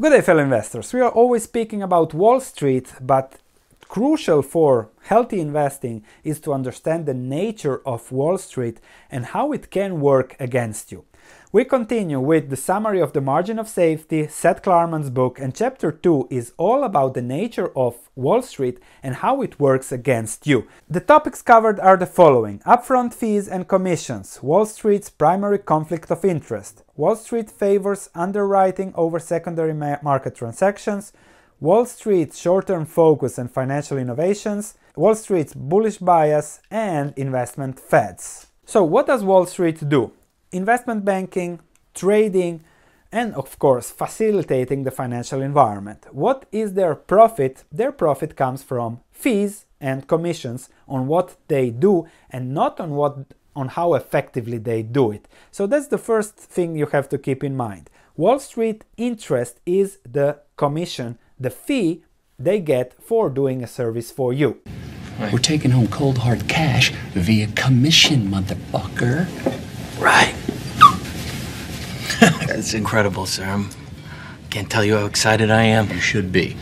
Good day, fellow investors. We are always speaking about Wall Street, but crucial for healthy investing is to understand the nature of Wall Street and how it can work against you. We continue with the summary of the margin of safety, Seth Klarman's book, and chapter 2 is all about the nature of Wall Street and how it works against you. The topics covered are the following upfront fees and commissions, Wall Street's primary conflict of interest, Wall Street favors underwriting over secondary market transactions, Wall Street's short term focus and financial innovations, Wall Street's bullish bias, and investment fads. So, what does Wall Street do? Investment banking, trading, and of course facilitating the financial environment. What is their profit? Their profit comes from fees and commissions on what they do and not on what on how effectively they do it. So that's the first thing you have to keep in mind. Wall Street interest is the commission, the fee they get for doing a service for you. We're taking home cold hard cash via commission, motherfucker. Right. That's incredible, sir. I can't tell you how excited I am. You should be.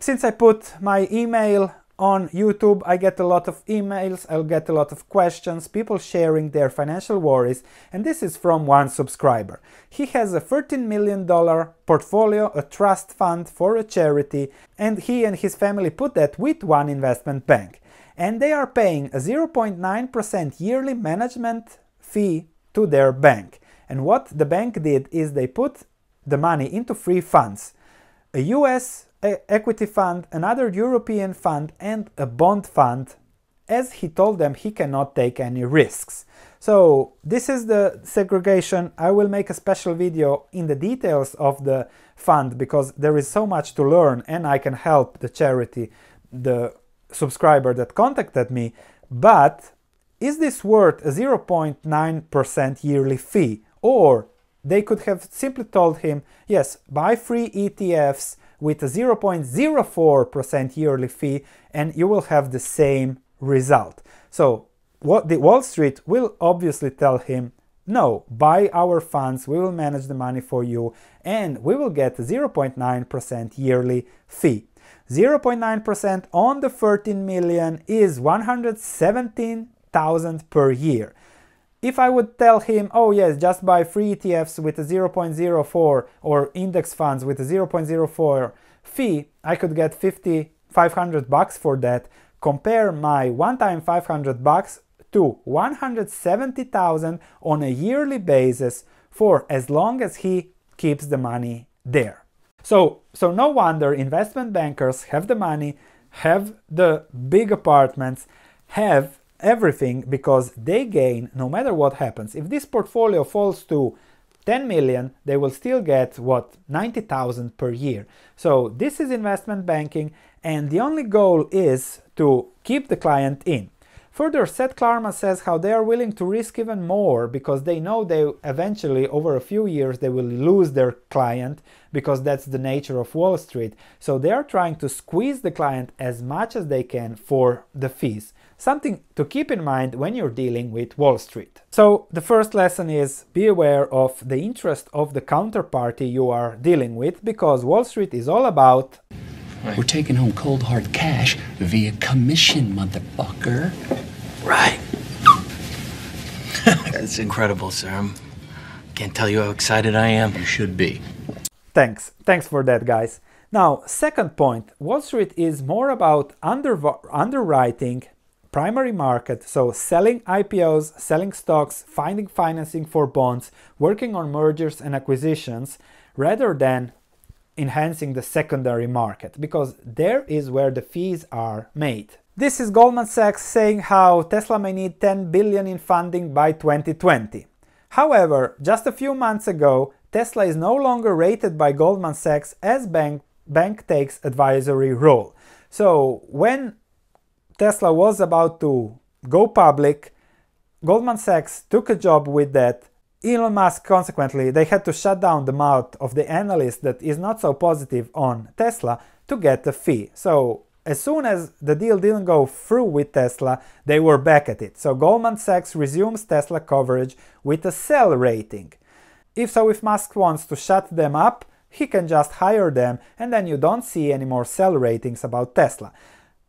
Since I put my email on YouTube, I get a lot of emails, I'll get a lot of questions, people sharing their financial worries, and this is from one subscriber. He has a $13 million portfolio, a trust fund for a charity, and he and his family put that with one investment bank. And they are paying a 0.9% yearly management fee to their bank. And what the bank did is they put the money into three funds a US equity fund, another European fund, and a bond fund, as he told them he cannot take any risks. So, this is the segregation. I will make a special video in the details of the fund because there is so much to learn and I can help the charity, the subscriber that contacted me. But is this worth a 0.9% yearly fee? Or they could have simply told him, yes, buy free ETFs with a 0.04% yearly fee and you will have the same result. So what the Wall Street will obviously tell him, no, buy our funds, we will manage the money for you and we will get a 0.9% yearly fee. 0.9% on the 13 million is 117 thousand per year. If I would tell him, oh yes, just buy free ETFs with a 0.04 or index funds with a 0.04 fee, I could get 50, 500 bucks for that. Compare my one-time 500 bucks to 170,000 on a yearly basis for as long as he keeps the money there. So, so no wonder investment bankers have the money, have the big apartments, have everything because they gain no matter what happens. If this portfolio falls to 10 million, they will still get what 90,000 per year. So this is investment banking and the only goal is to keep the client in. Further, Seth Klarman says how they are willing to risk even more because they know they eventually, over a few years, they will lose their client because that's the nature of Wall Street. So they are trying to squeeze the client as much as they can for the fees. Something to keep in mind when you're dealing with Wall Street. So the first lesson is be aware of the interest of the counterparty you are dealing with because Wall Street is all about we're taking home cold hard cash via commission, motherfucker. Right. That's incredible, sir. I can't tell you how excited I am. You should be. Thanks. Thanks for that, guys. Now, second point Wall Street is more about under, underwriting primary market, so selling IPOs, selling stocks, finding financing for bonds, working on mergers and acquisitions, rather than enhancing the secondary market because there is where the fees are made. This is Goldman Sachs saying how Tesla may need 10 billion in funding by 2020. However, just a few months ago, Tesla is no longer rated by Goldman Sachs as bank, bank takes advisory role. So when Tesla was about to go public, Goldman Sachs took a job with that Elon Musk, consequently, they had to shut down the mouth of the analyst that is not so positive on Tesla to get a fee. So, as soon as the deal didn't go through with Tesla, they were back at it. So, Goldman Sachs resumes Tesla coverage with a sell rating. If so, if Musk wants to shut them up, he can just hire them and then you don't see any more sell ratings about Tesla.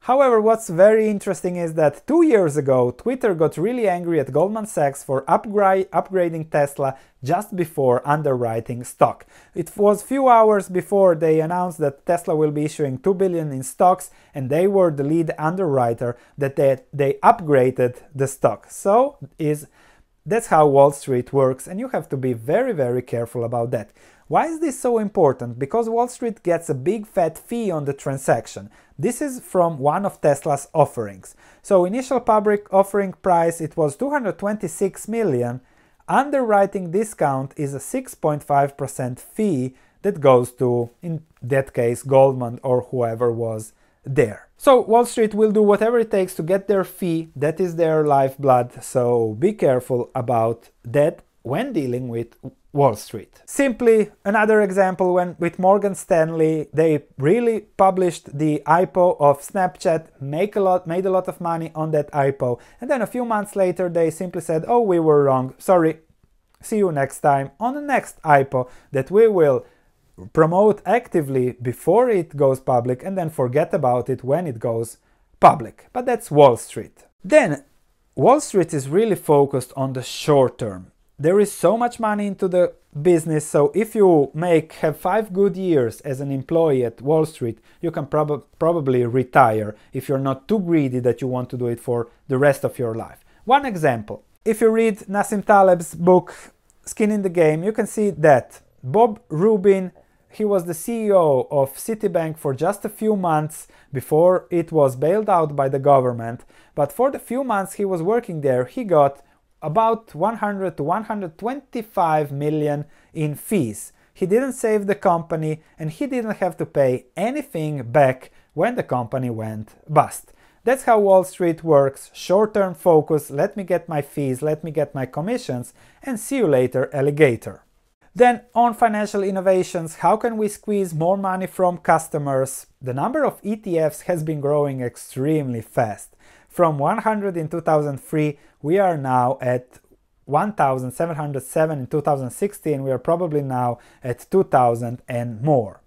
However, what's very interesting is that two years ago, Twitter got really angry at Goldman Sachs for upgrading Tesla just before underwriting stock. It was few hours before they announced that Tesla will be issuing 2 billion in stocks and they were the lead underwriter that they, they upgraded the stock. So is that's how Wall Street works and you have to be very very careful about that. Why is this so important? Because Wall Street gets a big fat fee on the transaction. This is from one of Tesla's offerings. So initial public offering price it was 226 million. Underwriting discount is a 6.5% fee that goes to in that case Goldman or whoever was there. So Wall Street will do whatever it takes to get their fee. That is their lifeblood. So be careful about that when dealing with Wall Street. Simply another example when with Morgan Stanley they really published the IPO of Snapchat, make a lot made a lot of money on that IPO and then a few months later they simply said, "Oh, we were wrong. Sorry. See you next time on the next IPO that we will promote actively before it goes public and then forget about it when it goes public." But that's Wall Street. Then Wall Street is really focused on the short term there is so much money into the business so if you make have five good years as an employee at wall street you can prob- probably retire if you're not too greedy that you want to do it for the rest of your life. One example if you read nassim taleb's book skin in the game you can see that bob rubin he was the ceo of citibank for just a few months before it was bailed out by the government but for the few months he was working there he got about 100 to 125 million in fees. He didn't save the company and he didn't have to pay anything back when the company went bust. That's how Wall Street works short term focus, let me get my fees, let me get my commissions, and see you later, alligator. Then, on financial innovations, how can we squeeze more money from customers? The number of ETFs has been growing extremely fast. From 100 in 2003, we are now at 1707 in 2016. We are probably now at 2000 and more.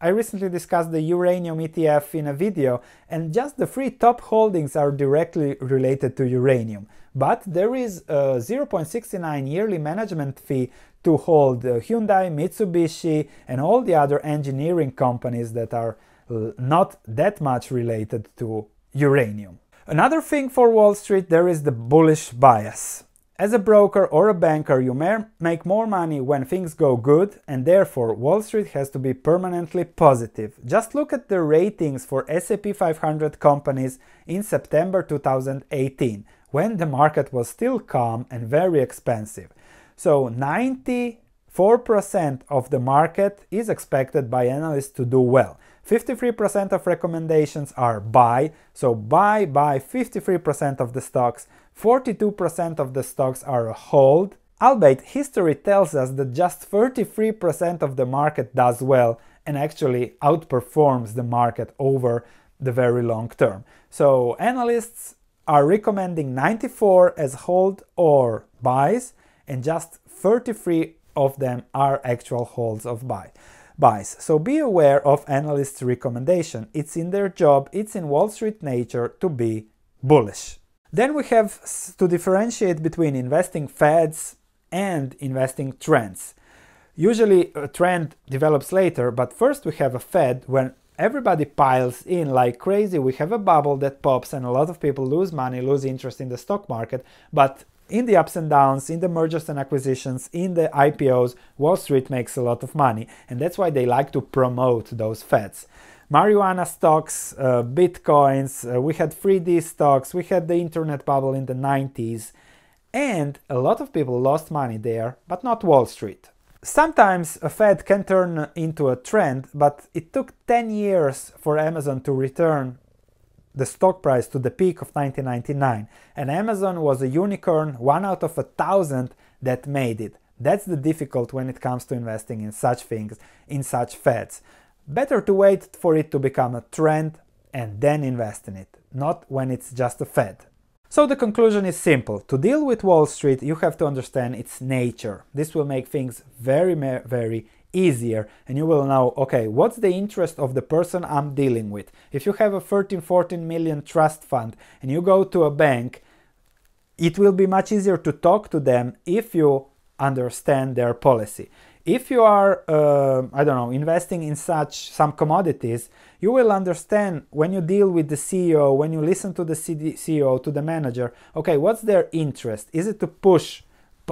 I recently discussed the uranium ETF in a video, and just the three top holdings are directly related to uranium. But there is a 0.69 yearly management fee to hold uh, Hyundai, Mitsubishi, and all the other engineering companies that are uh, not that much related to uranium. Another thing for Wall Street, there is the bullish bias. As a broker or a banker, you may make more money when things go good, and therefore Wall Street has to be permanently positive. Just look at the ratings for S&P 500 companies in September 2018, when the market was still calm and very expensive. So 94% of the market is expected by analysts to do well. 53% of recommendations are buy, so buy, buy 53% of the stocks, 42% of the stocks are a hold, albeit history tells us that just 33% of the market does well and actually outperforms the market over the very long term. So analysts are recommending 94 as hold or buys and just 33 of them are actual holds of buy buys. So be aware of analysts' recommendation. It's in their job, it's in Wall Street nature to be bullish. Then we have to differentiate between investing fads and investing trends. Usually a trend develops later, but first we have a fad when everybody piles in like crazy. We have a bubble that pops and a lot of people lose money, lose interest in the stock market, but in the ups and downs, in the mergers and acquisitions, in the IPOs, Wall Street makes a lot of money, and that's why they like to promote those fads. Marijuana stocks, uh, bitcoins, uh, we had 3D stocks, we had the internet bubble in the 90s, and a lot of people lost money there, but not Wall Street. Sometimes a fad can turn into a trend, but it took 10 years for Amazon to return the stock price to the peak of 1999 and Amazon was a unicorn, one out of a thousand that made it. That's the difficult when it comes to investing in such things, in such fads. Better to wait for it to become a trend and then invest in it, not when it's just a fad. So the conclusion is simple. To deal with Wall Street, you have to understand its nature. This will make things very, very easier. And you will know okay what's the interest of the person i'm dealing with? If you have a 13 14 million trust fund and you go to a bank it will be much easier to talk to them if you understand their policy. If you are uh, i don't know investing in such some commodities you will understand when you deal with the ceo when you listen to the ceo to the manager okay what's their interest? Is it to push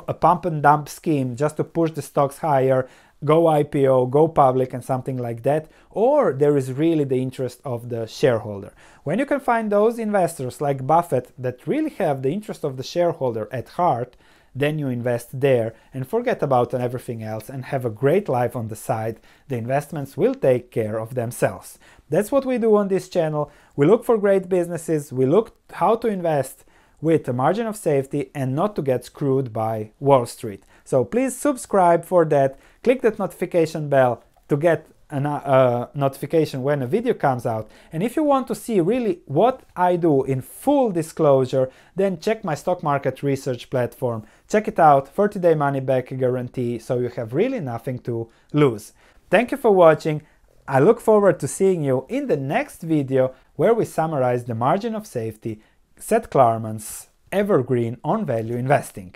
a pump and dump scheme just to push the stocks higher go IPO, go public, and something like that, or there is really the interest of the shareholder. When you can find those investors like Buffett that really have the interest of the shareholder at heart, then you invest there and forget about everything else and have a great life on the side. The investments will take care of themselves. That's what we do on this channel. We look for great businesses, we look how to invest with a margin of safety and not to get screwed by Wall Street. So please subscribe for that. Click that notification bell to get a uh, notification when a video comes out. And if you want to see really what I do in full disclosure, then check my stock market research platform. Check it out, 30 day money back guarantee, so you have really nothing to lose. Thank you for watching. I look forward to seeing you in the next video where we summarize the margin of safety, Seth Klarman's evergreen on value investing.